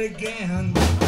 again.